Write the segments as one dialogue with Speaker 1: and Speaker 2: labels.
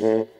Speaker 1: Mm-hmm.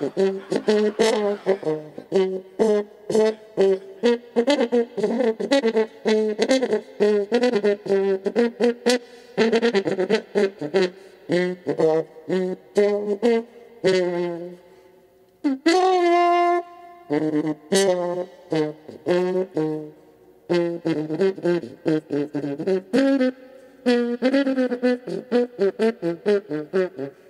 Speaker 1: Mm-hmm.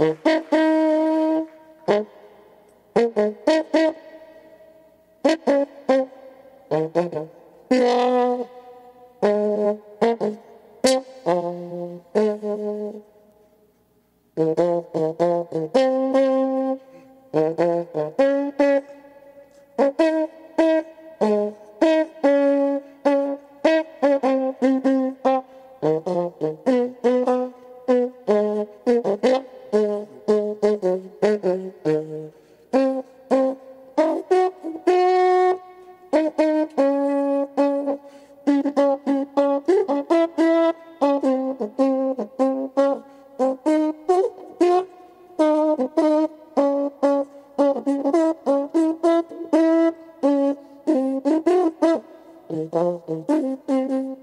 Speaker 1: Mm-hmm. Mm-mm. thank you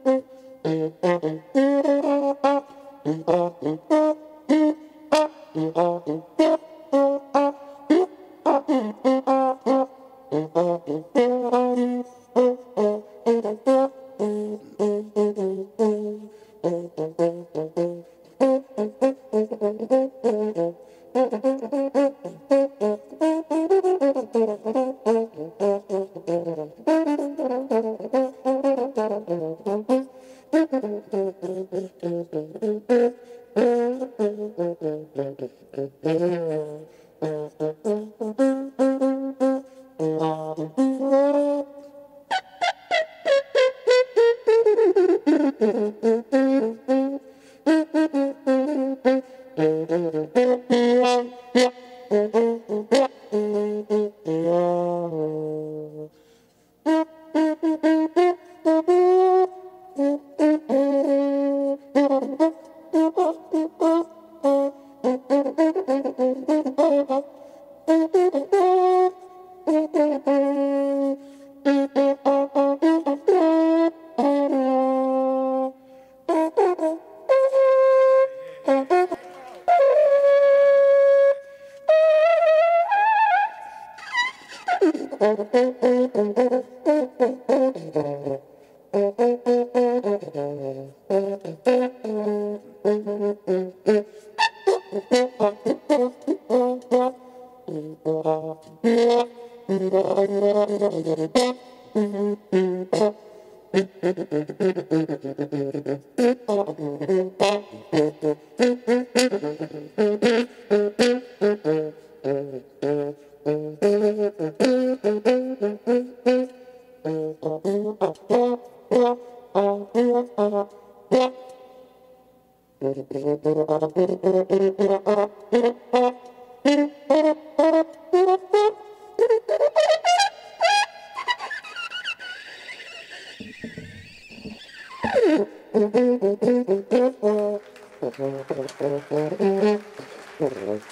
Speaker 2: Mm-hmm.
Speaker 1: Uh,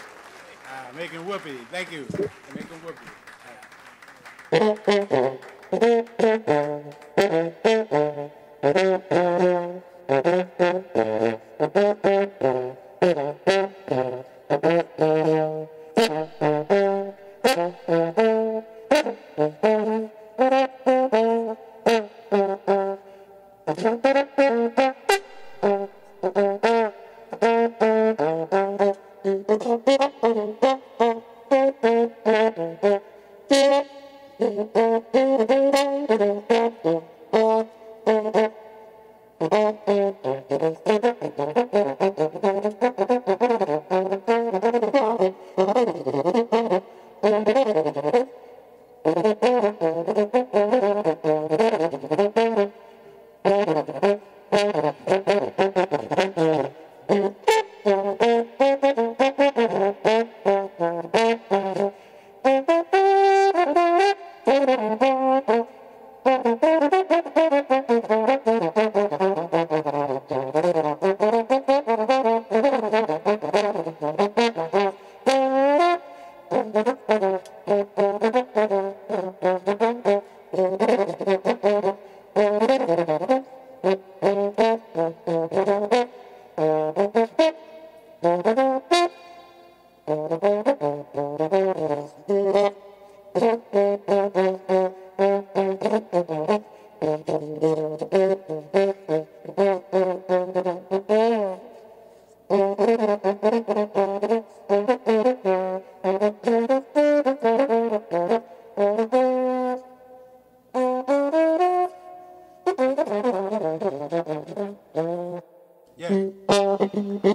Speaker 1: making whoopee. Thank you. Making whoopee. Yeah.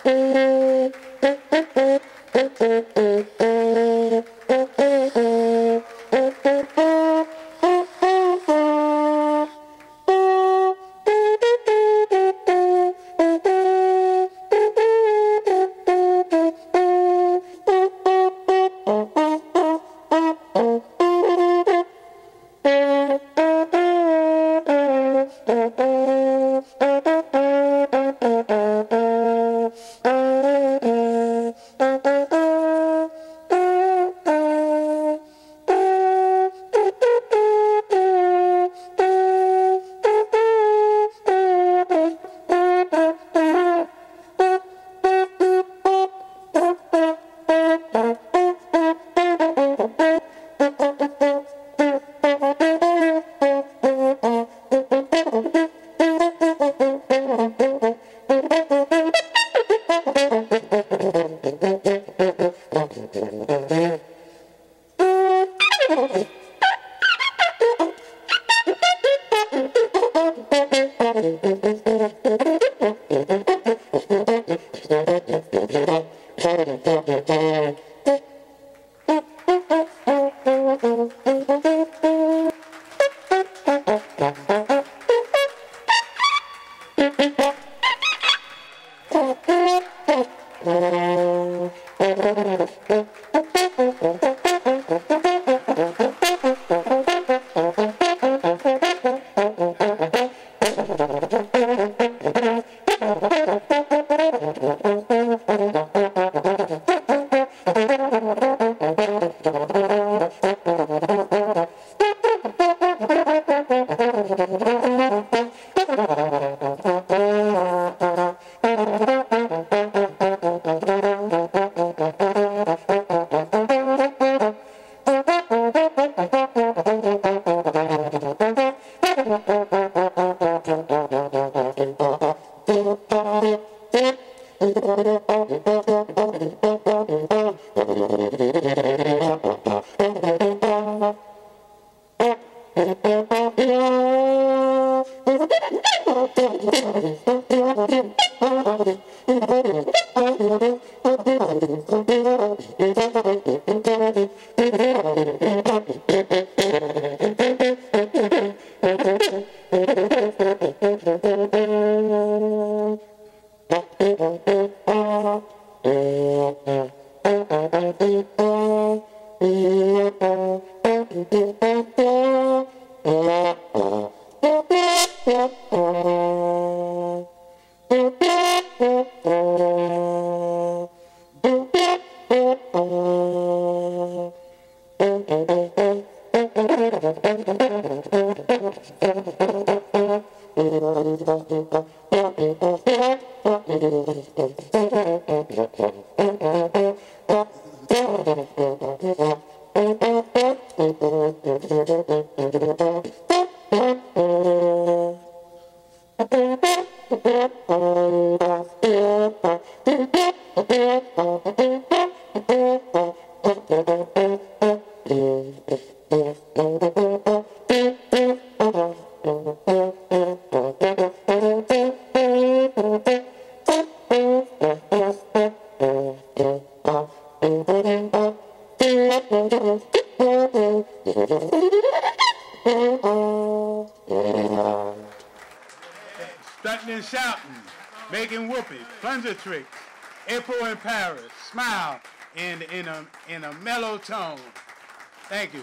Speaker 1: Strutting Gracias. Plunger tricks, April in Paris, smile in, in, a, in a mellow tone. Thank you.